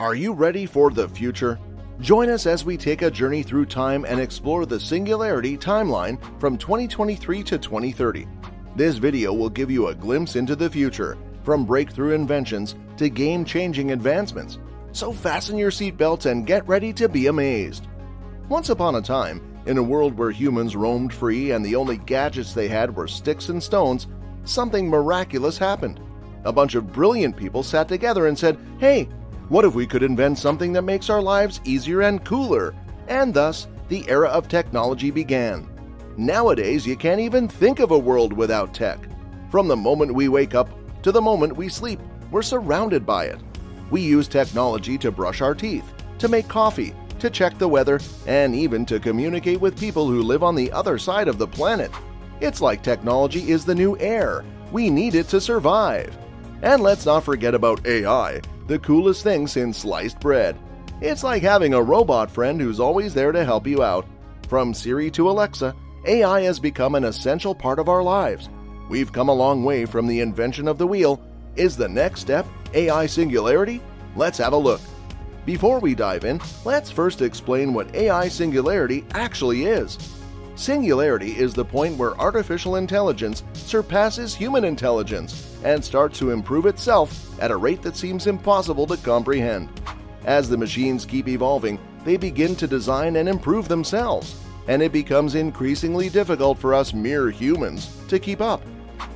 Are you ready for the future? Join us as we take a journey through time and explore the Singularity timeline from 2023 to 2030. This video will give you a glimpse into the future, from breakthrough inventions to game changing advancements. So fasten your seatbelts and get ready to be amazed. Once upon a time, in a world where humans roamed free and the only gadgets they had were sticks and stones, something miraculous happened. A bunch of brilliant people sat together and said, Hey, what if we could invent something that makes our lives easier and cooler? And thus, the era of technology began. Nowadays, you can't even think of a world without tech. From the moment we wake up to the moment we sleep, we're surrounded by it. We use technology to brush our teeth, to make coffee, to check the weather, and even to communicate with people who live on the other side of the planet. It's like technology is the new air. We need it to survive. And let's not forget about AI, the coolest thing since sliced bread. It's like having a robot friend who's always there to help you out. From Siri to Alexa, AI has become an essential part of our lives. We've come a long way from the invention of the wheel. Is the next step AI singularity? Let's have a look. Before we dive in, let's first explain what AI singularity actually is. Singularity is the point where artificial intelligence surpasses human intelligence and starts to improve itself at a rate that seems impossible to comprehend. As the machines keep evolving, they begin to design and improve themselves, and it becomes increasingly difficult for us mere humans to keep up.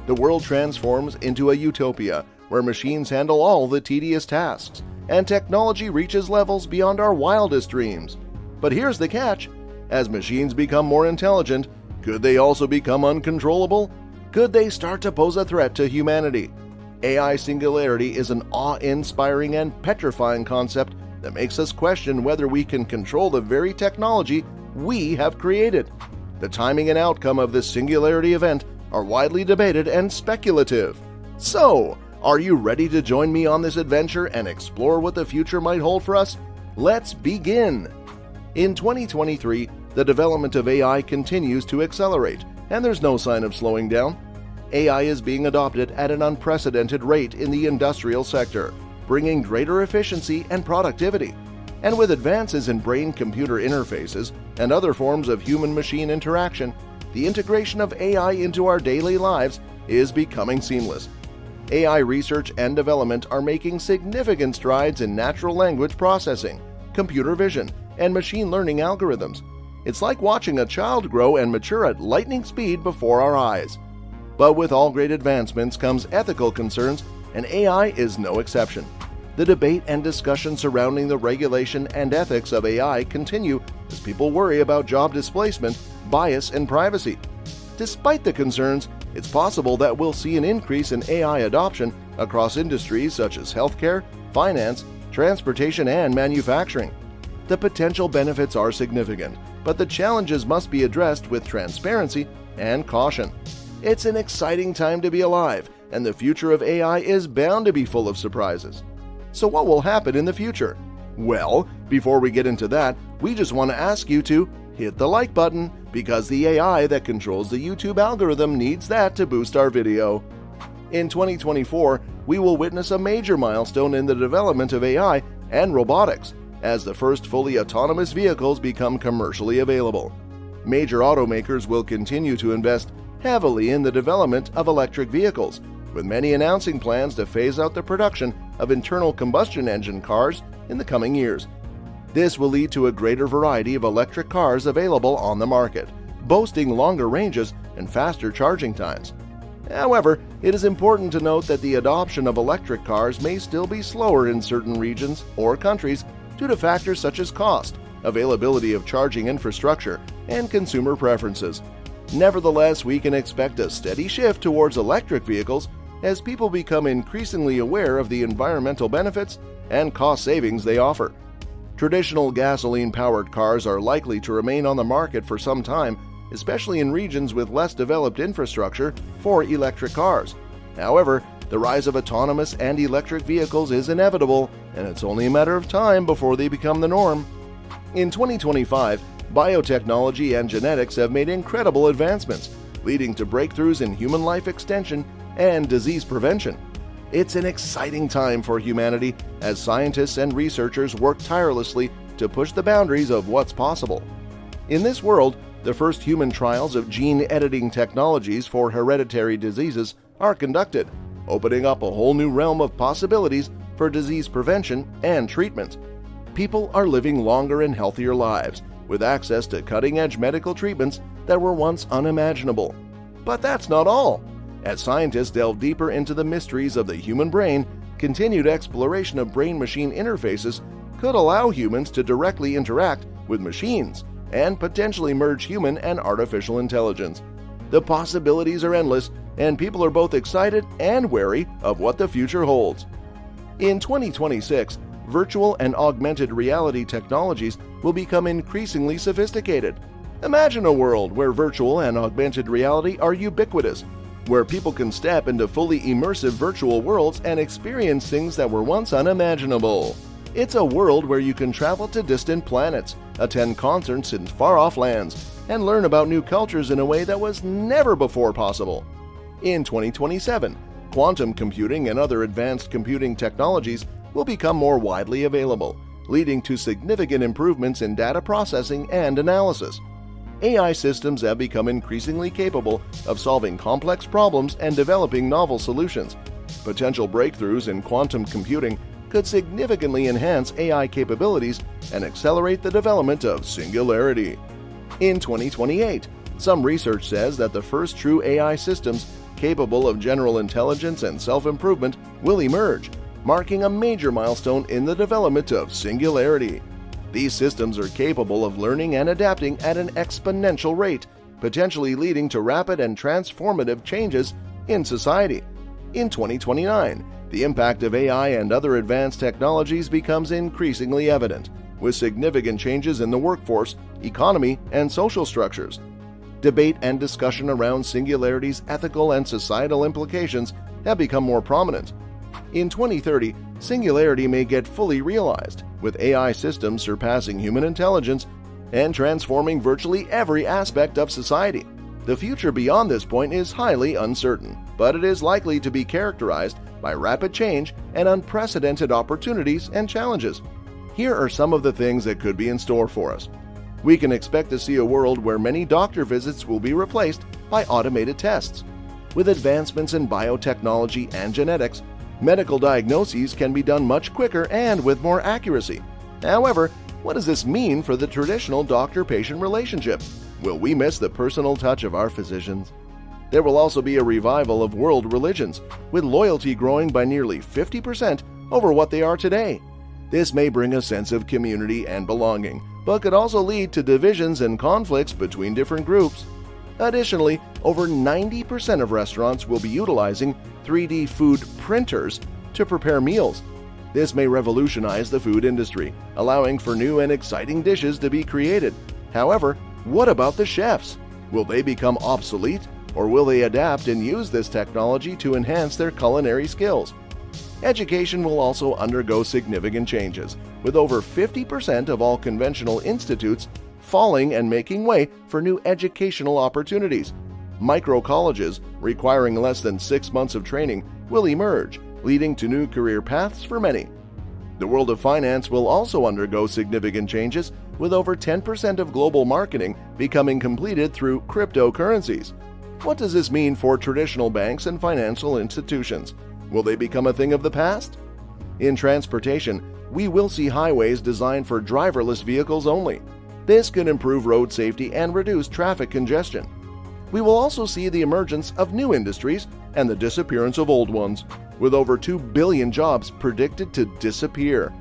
The world transforms into a utopia where machines handle all the tedious tasks, and technology reaches levels beyond our wildest dreams. But here's the catch as machines become more intelligent, could they also become uncontrollable? Could they start to pose a threat to humanity? AI singularity is an awe inspiring and petrifying concept that makes us question whether we can control the very technology we have created. The timing and outcome of this singularity event are widely debated and speculative. So, are you ready to join me on this adventure and explore what the future might hold for us? Let's begin! In 2023, the development of AI continues to accelerate, and there's no sign of slowing down. AI is being adopted at an unprecedented rate in the industrial sector, bringing greater efficiency and productivity. And with advances in brain computer interfaces and other forms of human machine interaction, the integration of AI into our daily lives is becoming seamless. AI research and development are making significant strides in natural language processing, computer vision, and machine learning algorithms. It's like watching a child grow and mature at lightning speed before our eyes. But with all great advancements comes ethical concerns, and AI is no exception. The debate and discussion surrounding the regulation and ethics of AI continue as people worry about job displacement, bias, and privacy. Despite the concerns, it's possible that we'll see an increase in AI adoption across industries such as healthcare, finance, transportation, and manufacturing. The potential benefits are significant, but the challenges must be addressed with transparency and caution. It's an exciting time to be alive, and the future of AI is bound to be full of surprises. So, what will happen in the future? Well, before we get into that, we just want to ask you to hit the like button because the AI that controls the YouTube algorithm needs that to boost our video. In 2024, we will witness a major milestone in the development of AI and robotics as the first fully autonomous vehicles become commercially available. Major automakers will continue to invest heavily in the development of electric vehicles, with many announcing plans to phase out the production of internal combustion engine cars in the coming years. This will lead to a greater variety of electric cars available on the market, boasting longer ranges and faster charging times. However, it is important to note that the adoption of electric cars may still be slower in certain regions or countries due to factors such as cost, availability of charging infrastructure, and consumer preferences. Nevertheless, we can expect a steady shift towards electric vehicles as people become increasingly aware of the environmental benefits and cost savings they offer. Traditional gasoline powered cars are likely to remain on the market for some time, especially in regions with less developed infrastructure for electric cars. However, the rise of autonomous and electric vehicles is inevitable, and it's only a matter of time before they become the norm. In 2025, biotechnology and genetics have made incredible advancements, leading to breakthroughs in human life extension and disease prevention. It's an exciting time for humanity as scientists and researchers work tirelessly to push the boundaries of what's possible. In this world, the first human trials of gene editing technologies for hereditary diseases are conducted, opening up a whole new realm of possibilities for disease prevention and treatment. People are living longer and healthier lives with access to cutting edge medical treatments that were once unimaginable. But that's not all. As scientists delve deeper into the mysteries of the human brain, continued exploration of brain machine interfaces could allow humans to directly interact with machines and potentially merge human and artificial intelligence. The possibilities are endless, and people are both excited and wary of what the future holds. In 2026, virtual and augmented reality technologies will become increasingly sophisticated. Imagine a world where virtual and augmented reality are ubiquitous, where people can step into fully immersive virtual worlds and experience things that were once unimaginable. It's a world where you can travel to distant planets, attend concerts in far off lands, and learn about new cultures in a way that was never before possible. In 2027, quantum computing and other advanced computing technologies will become more widely available, leading to significant improvements in data processing and analysis. AI systems have become increasingly capable of solving complex problems and developing novel solutions. Potential breakthroughs in quantum computing could significantly enhance AI capabilities and accelerate the development of singularity. In 2028, some research says that the first true AI systems capable of general intelligence and self improvement will emerge, marking a major milestone in the development of singularity. These systems are capable of learning and adapting at an exponential rate, potentially leading to rapid and transformative changes in society. In 2029, the impact of AI and other advanced technologies becomes increasingly evident, with significant changes in the workforce, economy, and social structures. Debate and discussion around singularity's ethical and societal implications have become more prominent, in 2030, singularity may get fully realized, with AI systems surpassing human intelligence and transforming virtually every aspect of society. The future beyond this point is highly uncertain, but it is likely to be characterized by rapid change and unprecedented opportunities and challenges. Here are some of the things that could be in store for us. We can expect to see a world where many doctor visits will be replaced by automated tests. With advancements in biotechnology and genetics, medical diagnoses can be done much quicker and with more accuracy. However, what does this mean for the traditional doctor patient relationship? Will we miss the personal touch of our physicians? There will also be a revival of world religions, with loyalty growing by nearly 50% over what they are today. This may bring a sense of community and belonging, but could also lead to divisions and conflicts between different groups. Additionally, over 90% of restaurants will be utilizing 3D food printers to prepare meals. This may revolutionize the food industry, allowing for new and exciting dishes to be created. However, what about the chefs? Will they become obsolete, or will they adapt and use this technology to enhance their culinary skills? Education will also undergo significant changes, with over 50% of all conventional institutes falling and making way for new educational opportunities. Micro colleges, requiring less than six months of training, will emerge, leading to new career paths for many. The world of finance will also undergo significant changes, with over 10% of global marketing becoming completed through cryptocurrencies. What does this mean for traditional banks and financial institutions? Will they become a thing of the past? In transportation, we will see highways designed for driverless vehicles only. This can improve road safety and reduce traffic congestion. We will also see the emergence of new industries and the disappearance of old ones, with over 2 billion jobs predicted to disappear.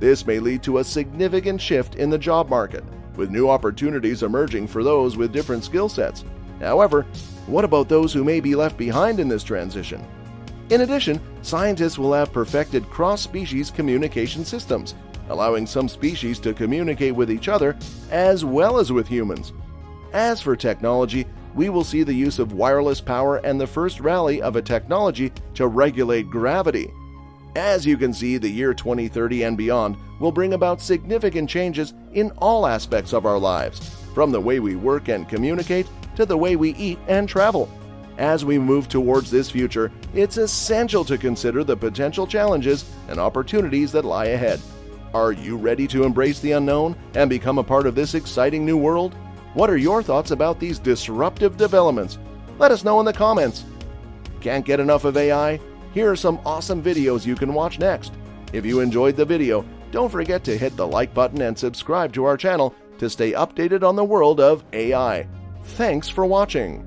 This may lead to a significant shift in the job market, with new opportunities emerging for those with different skill sets. However, what about those who may be left behind in this transition? In addition, scientists will have perfected cross species communication systems allowing some species to communicate with each other as well as with humans. As for technology, we will see the use of wireless power and the first rally of a technology to regulate gravity. As you can see, the year 2030 and beyond will bring about significant changes in all aspects of our lives, from the way we work and communicate to the way we eat and travel. As we move towards this future, it's essential to consider the potential challenges and opportunities that lie ahead. Are you ready to embrace the unknown and become a part of this exciting new world? What are your thoughts about these disruptive developments? Let us know in the comments. Can't get enough of AI? Here are some awesome videos you can watch next. If you enjoyed the video, don't forget to hit the like button and subscribe to our channel to stay updated on the world of AI. Thanks for watching.